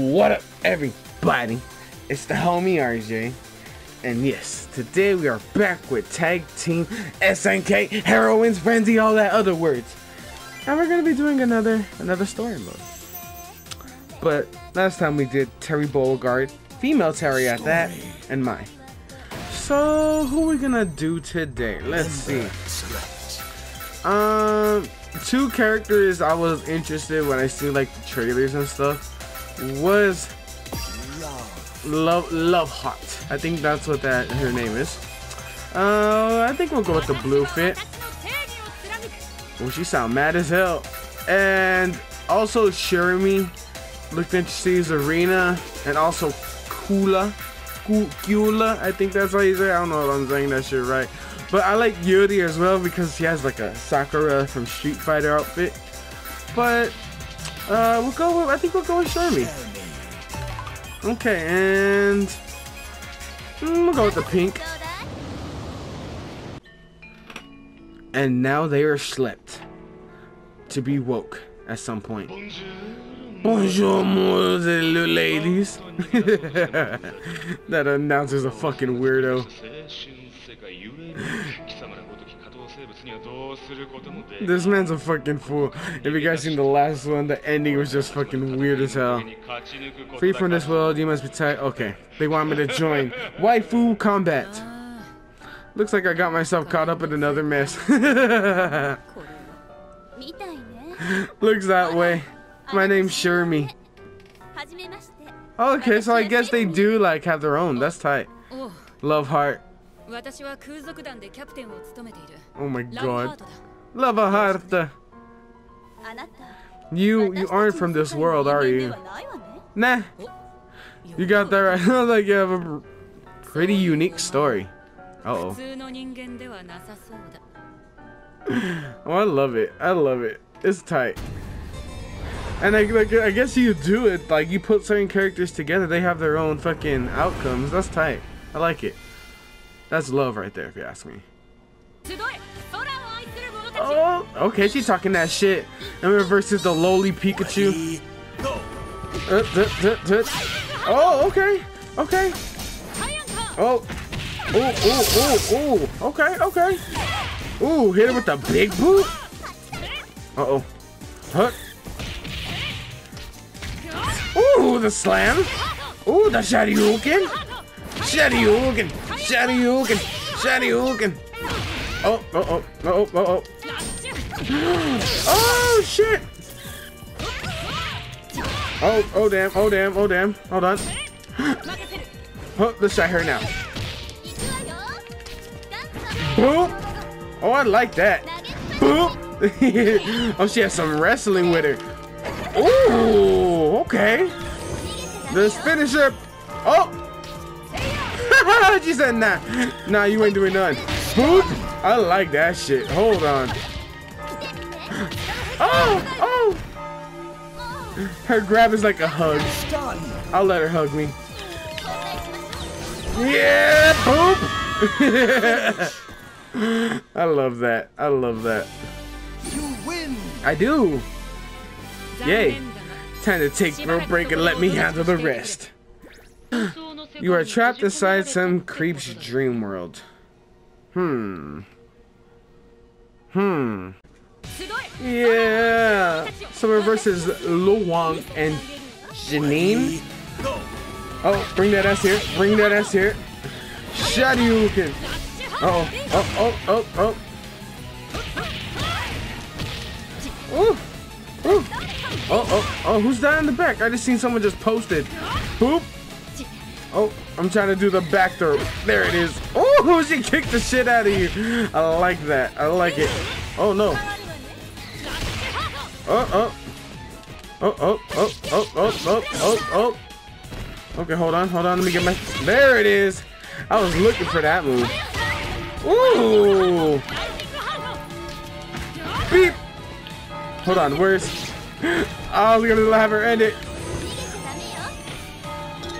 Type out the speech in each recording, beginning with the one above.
What up, everybody? It's the homie RJ. And yes, today we are back with Tag Team SNK, Heroines, Frenzy, all that other words. And we're gonna be doing another another story mode. But last time we did Terry Beauregard, female Terry at that, and Mai. So who are we gonna do today? Let's see. Um, two characters I was interested when I see like the trailers and stuff was Love Love Hot. I think that's what that her name is. Uh, I think we'll go with the blue fit. Well, she sound mad as hell. And also Shermie looked interesting as Arena and also Kula. Kula, I think that's you say it. I don't know if I'm saying that shit right. But I like Yuri as well because he has like a Sakura from Street Fighter outfit. But uh, we'll go with, I think we'll go with Shermie. Okay, and mm, we'll go with the pink. And now they are slept to be woke at some point. Bonjour, little ladies. that announcer's a fucking weirdo. This man's a fucking fool. If you guys seen the last one, the ending was just fucking weird as hell. Free from this world, you must be tight. Okay, they want me to join waifu combat. Looks like I got myself caught up in another mess. Looks that way. My name's Shermie. Okay, so I guess they do like have their own. That's tight. Love heart. Oh my god. Love heart. You you aren't from this world, are you? Nah. You got that right. like you have a pretty unique story. Uh oh. oh, I love it. I love it. It's tight. And I, like, I guess you do it, like, you put certain characters together, they have their own fucking outcomes. That's tight. I like it. That's love right there, if you ask me. Oh, okay, she's talking that shit. And versus the lowly Pikachu. Uh, oh, okay, okay. Oh, oh, oh, oh, oh. Okay, okay. Ooh, hit him with the big boot. Uh oh. Huh. Ooh, the slam. Ooh, the Shoryuken. Shoryuken. Shoryuken. Shoryuken. Oh, oh, oh, oh, oh, oh. Oh. oh, shit. Oh, oh, damn, oh, damn, oh, damn. Hold on. Oh, let's try her now. Boop. Oh, I like that. Boop. oh, she has some wrestling with her. Ooh, okay. Let's finish her. Oh. she said, nah. Nah, you ain't doing nothing. Boop. I like that shit. Hold on. Oh, oh. Her grab is like a hug. I'll let her hug me. Yeah, boop. I love that. I love that. You win. I do. Yay. Time to take a break and let me handle the rest. you are trapped inside some creep's dream world. Hmm. Hmm. Yeah. We're versus Luong and Janine. Oh, bring that ass here. Bring that ass here. Shoryuken. Uh oh. Oh, oh, oh, oh. Ooh. Ooh. Oh, oh, oh, who's that in the back? I just seen someone just posted. Boop. Oh, I'm trying to do the back throw. There it is. Oh, she kicked the shit out of you. I like that. I like it. Oh, no. Oh, oh. Oh, oh, oh, oh, oh, oh, oh, oh. Okay, hold on, hold on. Let me get my... There it is. I was looking for that move. Ooh! Beep! Hold on, where's... I was gonna have her end it.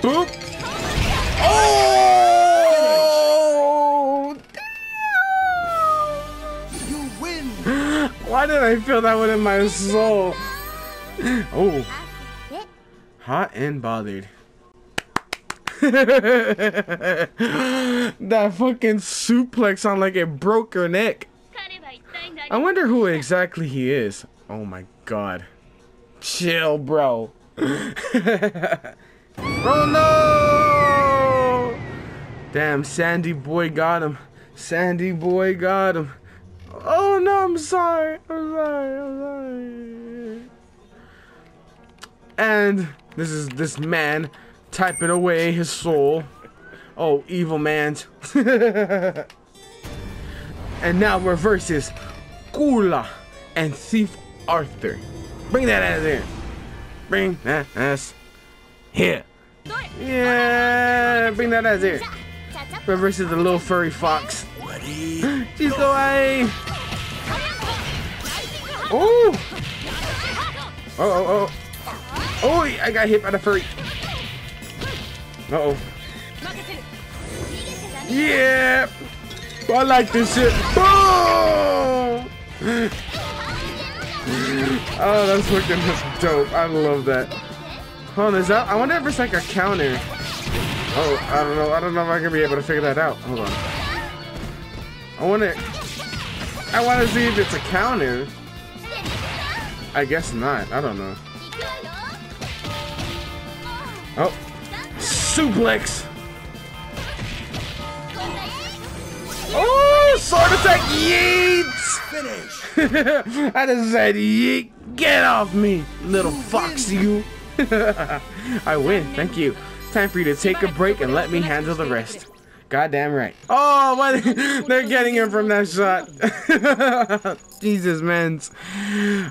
Boop! Oh! You win! Why did I feel that one in my soul? Oh. Hot and bothered. that fucking suplex on like it broke her neck. I wonder who exactly he is. Oh my god. Chill, bro. oh no! Damn, Sandy boy got him. Sandy boy got him. Oh no, I'm sorry. I'm sorry. I'm sorry. And this is this man typing away his soul. Oh, evil man. and now we're versus Kula and Thief Arthur. Bring that ass here. Bring that ass here. Yeah, bring that ass here. We're versus the little furry fox. She's going. Oh! Oh, oh, oh. Oh, I got hit by the furry. Uh oh. Yeah! I like this shit. Oh! oh, that's fucking dope. I love that. Hold on, is that? I wonder if it's like a counter. Oh, I don't know. I don't know if I can be able to figure that out. Hold on. I want to. I want to see if it's a counter. I guess not. I don't know. Oh, suplex. Oh, sword attack, yeets! Finish. I just said yeet. Get off me, little fox, you. I win. Thank you. Time for you to take a break and let me handle the rest. Goddamn right. Oh, what? They're getting him from that shot. Jesus, man.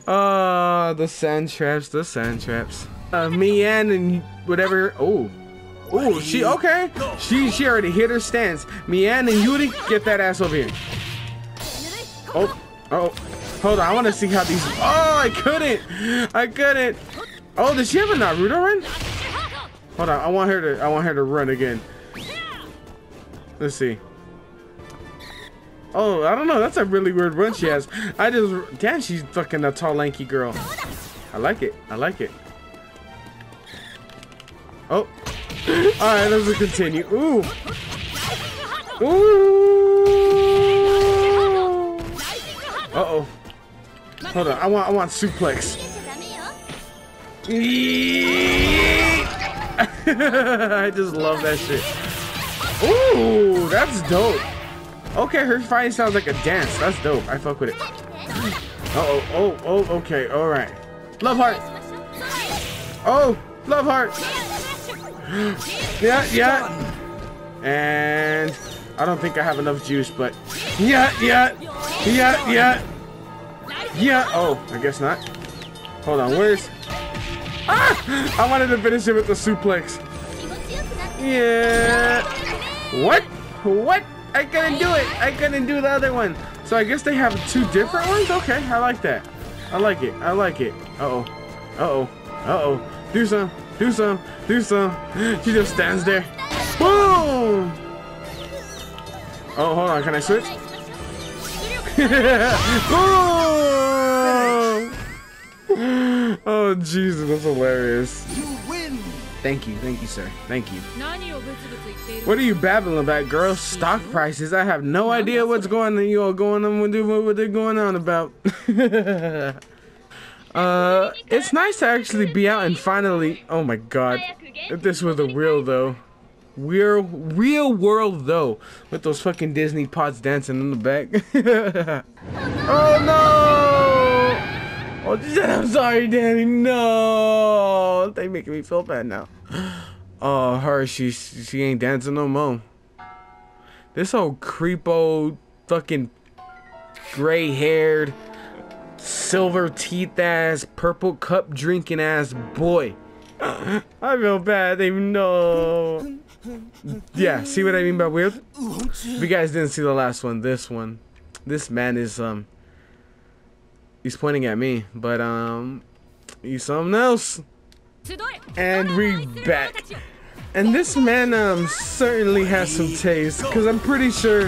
Oh, the sand traps, the sand traps. Uh, Mian and whatever. Oh. Oh, she okay. She she already hit her stance. Mian and Yuri, get that ass over here. Oh, oh. Hold on, I want to see how these. Oh, I couldn't. I couldn't. Oh, does she have a Naruto run? Hold on, I want her to. I want her to run again. Let's see. Oh, I don't know. That's a really weird run she has. I just, damn, she's fucking a tall, lanky girl. I like it. I like it. Oh. All right, let's continue. Ooh. Ooh. Uh oh. Hold on. I want. I want suplex. I just love that shit. Ooh, that's dope. Okay, her fight sounds like a dance. That's dope. I fuck with it. Uh oh, oh, oh, okay, alright. Love heart. Oh, love heart. Yeah, yeah. And I don't think I have enough juice, but yeah, yeah, yeah, yeah. Yeah, oh, I guess not. Hold on, where's... Ah! I wanted to finish it with the suplex. Yeah. What? What? I couldn't do it. I couldn't do the other one. So I guess they have two different ones? Okay, I like that. I like it. I like it. Uh-oh. Uh-oh. Uh-oh. Do some. Do some. Do some. She just stands there. Boom! Oh, hold on. Can I switch? Boom! Oh, Jesus. That's hilarious. You win. Thank you, thank you, sir. Thank you. What are you babbling about, girl? Stock prices? I have no idea what's going on. You all going on? What what they're going on about? uh, it's nice to actually be out and finally. Oh my God! If this was a real though, real real world though, with those fucking Disney pots dancing in the back. oh no! Oh, I'm sorry, Danny. No, they making me feel bad now. Oh, her, she she ain't dancing no more. This old creepo, fucking gray-haired, silver teeth ass, purple cup drinking ass boy. I feel bad. They know. Yeah, see what I mean by weird? If you guys didn't see the last one, this one, this man is um He's pointing at me, but um, he's something else. And we back. And this man um certainly has some taste, cause I'm pretty sure,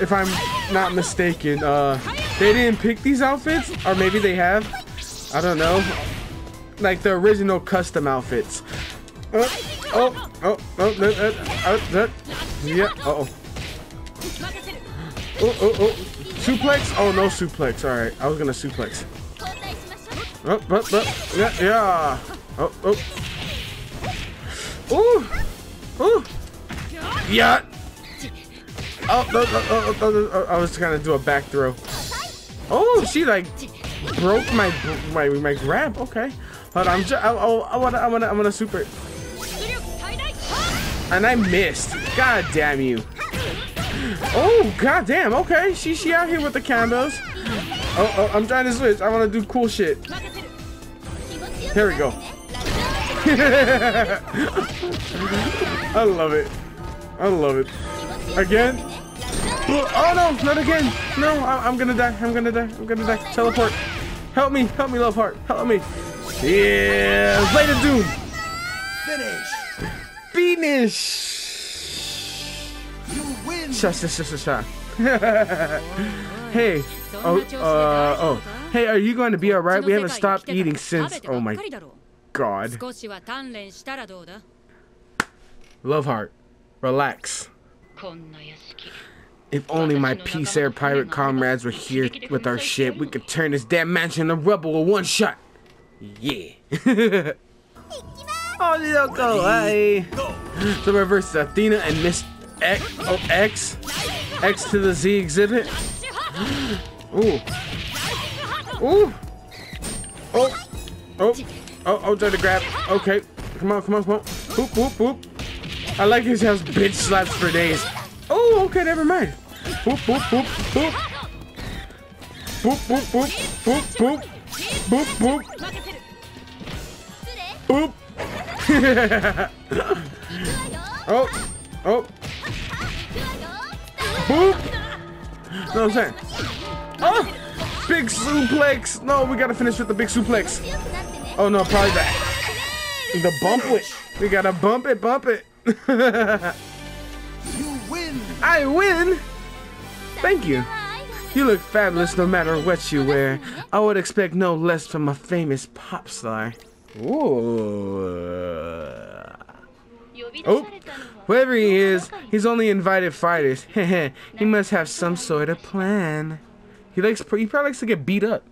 if I'm not mistaken, uh, they didn't pick these outfits, or maybe they have. I don't know. Like the original custom outfits. oh, oh, oh, oh, that, that, uh, that, yeah, uh oh. Oh, oh, oh, suplex? Oh, no suplex. All right, I was gonna suplex. Oh, oh, oh, yeah, yeah. Oh, oh. Ooh, ooh, yeah. Oh, no, oh, oh, oh, I was gonna do a back throw. Oh, she like broke my my my grab. Okay, but I'm just. Oh, oh, I wanna, I wanna, I wanna super. And I missed. God damn you. Oh, god damn. Okay, she she out here with the combos. Oh, oh, I'm trying to switch. I want to do cool shit. Here we go. I love it. I love it. Again? Oh no, not again. No, I am gonna die. I'm gonna die. I'm gonna die. Teleport. Help me. Help me, love heart. Help me. Yeah. Blade of Doom. Finish. Finish. Sha sha sha sha sha. hey. Oh, uh, oh. Hey, are you going to be alright? We haven't stopped eating since. Oh my god. Love heart. Relax. If only my peace air pirate comrades were here with our ship, we could turn this damn mansion to rubble with one shot. Yeah. oh, go. Hi. So reverse Athena and Miss X. Oh, X. X to the Z exhibit. Ooh. Ooh. Oh. Oh. Oh, oh, try to grab. Okay. Come on, come on, come on. Boop, boop, boop. I like his house bitch slaps for days. Oh, okay, never mind. Boop, boop, boop, boop. Boop, boop, boop, boop, boop. Boop, boop. Boop. oh, oh. Boop. No, I'm saying. Oh, big suplex. No, we gotta finish with the big suplex. Oh no, probably that. The bump it. We gotta bump it, bump it. you win. I win. Thank you. You look fabulous no matter what you wear. I would expect no less from a famous pop star. Ooh. Oh, whoever he is, he's only invited fighters. he must have some sort of plan. He likes, he probably likes to get beat up.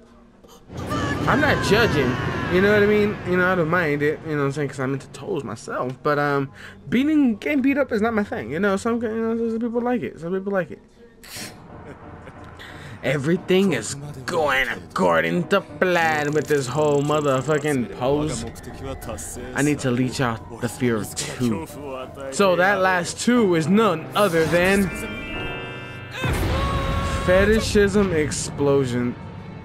I'm not judging. You know what I mean? You know, I don't mind it. You know what I'm saying? Because I'm into toes myself. But um, beating, getting beat up is not my thing. You know, some, you know, some people like it. Some people like it. Everything is going according to plan with this whole motherfucking pose. I need to leech out the fear of two. So that last two is none other than fetishism explosion.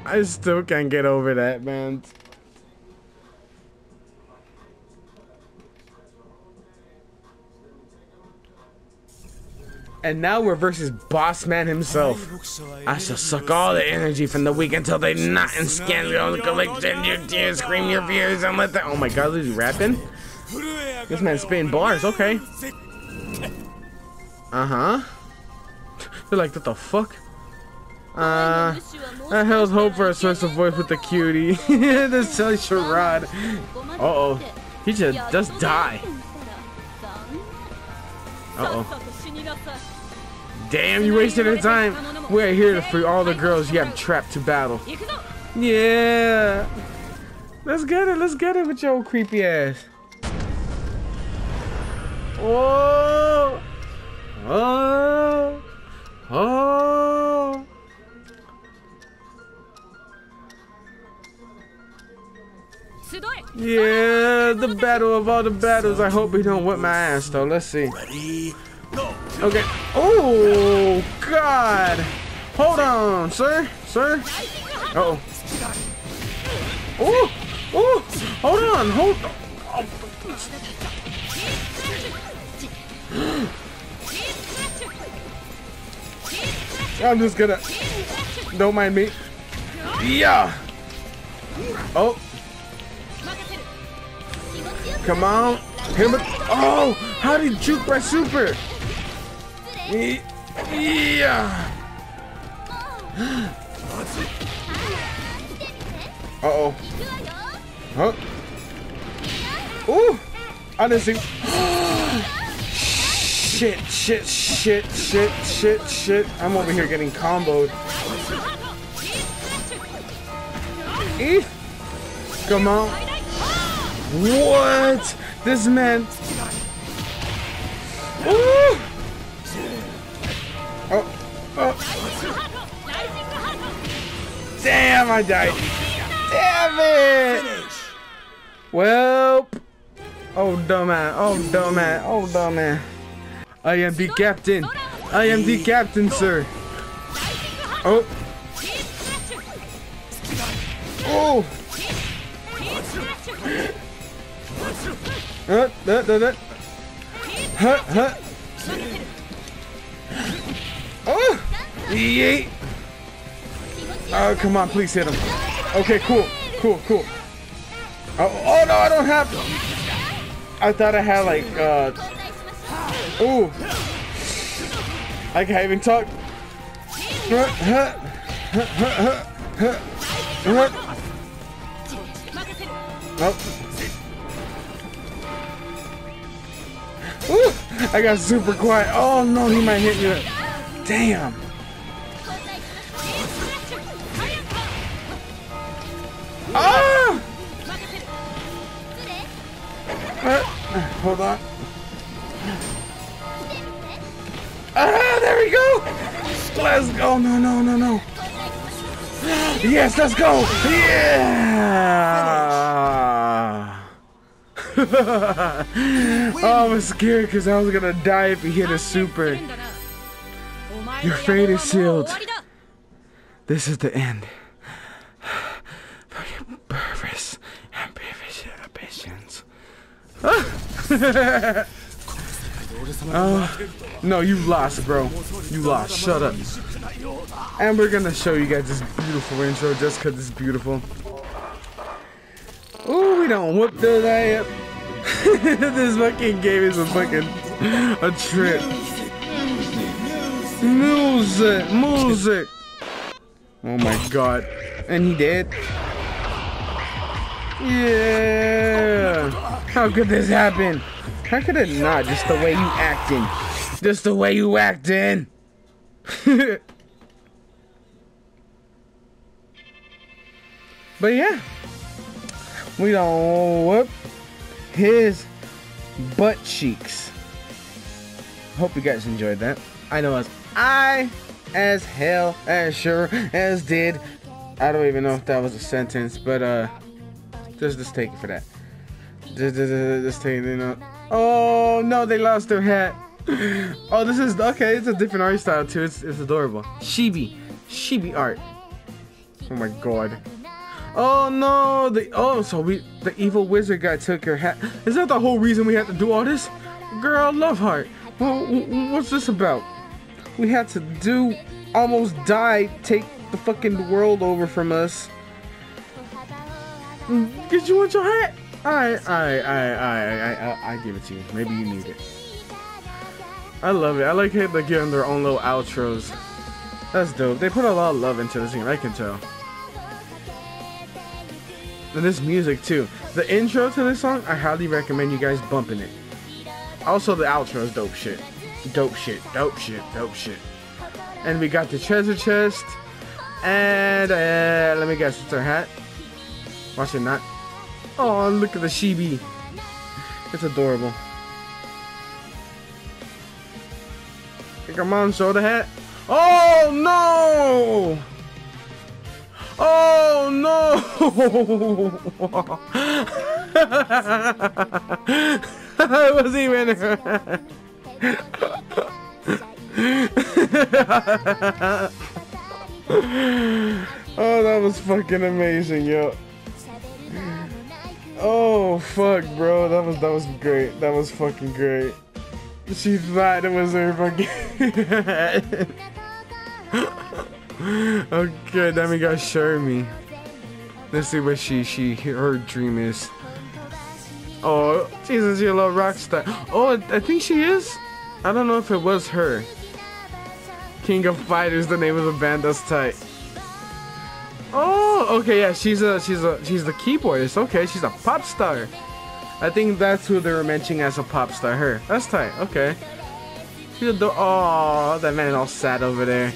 I still can't get over that, man. And now we're versus Boss Man himself. I shall suck all the energy from the weak until they knot and scan scandal collection your tears, scream your fears, and let the- Oh my god, is he rapping? This man's spitting bars, okay. Uh-huh. They're like, what the fuck? Uh, I held hope for a source of voice with the cutie. this silly charade. Uh-oh. He just just die. Uh-oh. Damn, you wasted your time. We're here to free all the girls you have trapped to battle. Yeah. Let's get it. Let's get it with your old creepy ass. Oh. Oh. Oh. Yeah, the battle of all the battles. I hope we don't whip my ass though. Let's see. Okay. Oh, God. Hold on, sir. Sir. Uh oh. Oh. Oh. Hold on. Hold on. I'm just gonna. Don't mind me. Yeah. Oh. Come on. Him. Oh. How did you juke my super? Yeah. Uh oh. Huh? Ooh. I didn't see. shit, shit, shit, shit, shit, shit. I'm over here getting comboed. E? Come on. What? This man. Ooh. Damn, I died. Damn it. Well. Oh, dumbass. Oh, dumbass. Oh, dumbass. I am the captain. I am the captain, sir. Oh. Oh. Huh, huh, huh, huh. Huh, Oh. Yeet. Oh, come on, please hit him. Okay, cool, cool, cool. Oh, oh no, I don't have. I thought I had like, uh. Ooh. I can't even talk. Oh. Ooh, I got super quiet. Oh no, he might hit you. Damn. Hold on. Ah, there we go. Let's go. No, no, no, no. Yes, let's go. Yeah. oh, I was scared because I was gonna die if he hit a super. Your fate is sealed. This is the end. For your purpose and ambitions. Oh, no, you lost, bro. You lost. Shut up. And we're gonna show you guys this beautiful intro just because it's beautiful. Ooh, we don't whoop the ass. this fucking game is a fucking a trip. Music, music. Oh my god. And he did. Yeah. How could this happen? How could it not? Just the way you acting. Just the way you acting. but yeah. We don't whoop his butt cheeks. Hope you guys enjoyed that. I know as I as hell as sure as did. I don't even know if that was a sentence, but uh just just take it for that. Just, just, just take it, you know. Oh no, they lost their hat. Oh, this is okay. It's a different art style too. It's it's adorable. Chibi, chibi art. Oh my god. Oh no, the oh so we the evil wizard guy took her hat. Is that the whole reason we had to do all this? Girl, love heart. Well, what's this about? We had to do almost die, take the fucking world over from us. Did you want your hat? Alright, alright, alright, alright, I, I, I give it to you. Maybe you need it. I love it. I like how they give them their own little outros. That's dope. They put a lot of love into this game, I can tell. And this music too. The intro to this song, I highly recommend you guys bumping it. Also, the outro is dope shit. Dope shit, dope shit, dope shit. And we got the treasure chest. And uh, let me guess, it's our hat. Watch it not. Oh, look at the chibi. It's adorable. Hey, come on, show the hat. Oh no! Oh no! I wasn't even. oh, that was fucking amazing, yo. Oh fuck, bro, that was that was great. That was fucking great. She thought it was her fucking. okay, then we got Shermie. Let's see what she she her dream is. Oh, Jesus, you're a little rock star. Oh, I think she is. I don't know if it was her. King of Fighters, the name of the band. That's tight. Okay, yeah, she's a she's a she's the keyboardist. Okay, she's a pop star. I think that's who they were mentioning as a pop star. Her. That's tight. Okay. She's a Oh, that man all sad over there.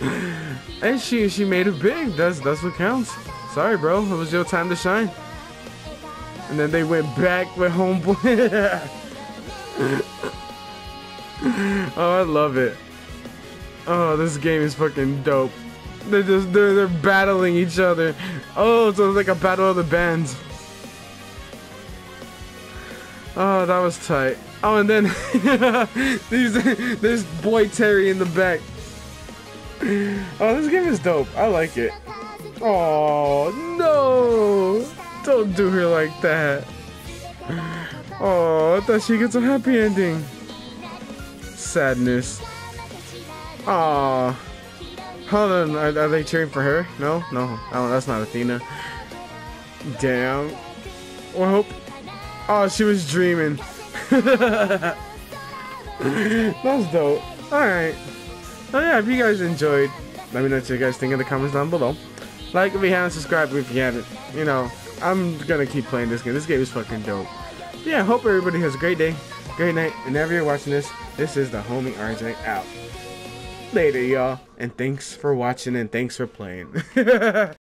and she she made it big. That's that's what counts. Sorry, bro. It was your time to shine. And then they went back with homeboy. oh, I love it. Oh, this game is fucking dope. They're just they're they're battling each other. Oh, so it's like a battle of the bands. Oh, that was tight. Oh, and then there's there's boy Terry in the back. Oh, this game is dope. I like it. Oh no! Don't do her like that. Oh, I thought she gets a happy ending. Sadness. Aw. Hold on, are, are, they cheering for her? No? No. Oh, that's not Athena. Damn. Well, hope. Oh, she was dreaming. that's dope. Alright. Oh yeah, if you guys enjoyed, let me know what you guys think in the comments down below. Like if you haven't, subscribed if you haven't. You know, I'm gonna keep playing this game. This game is fucking dope. Yeah, hope everybody has a great day, great night, whenever you're watching this. This is the homie RJ out. Later, y'all. And thanks for watching and thanks for playing.